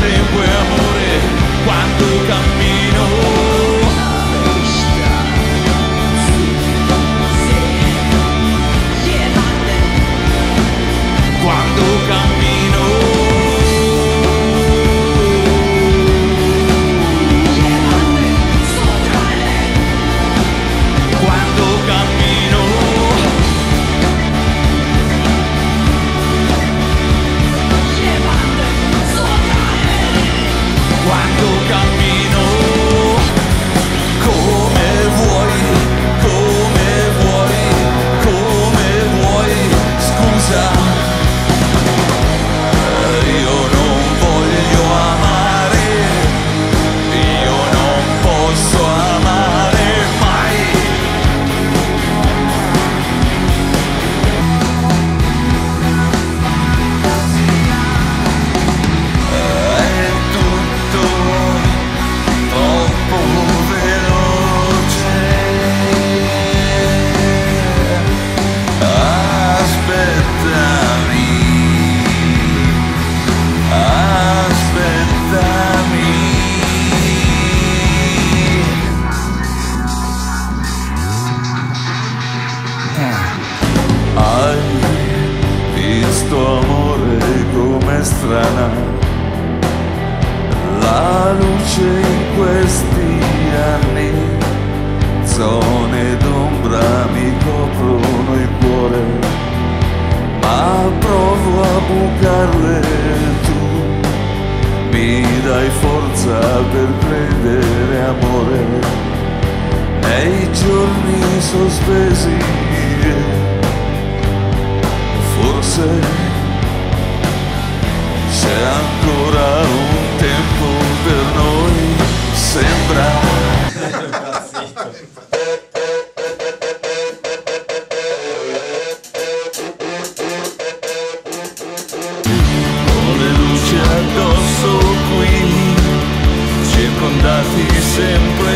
tempo e amore quando cammino. Come strana la luce in questi anni, zone d'ombra mi coprono il cuore, ma provo a bucarle tu, mi dai forza per prendere amore. Nei giorni sospesi. Forse ancora un tempo per noi, sembra. Le luci addosso qui, circondati sempre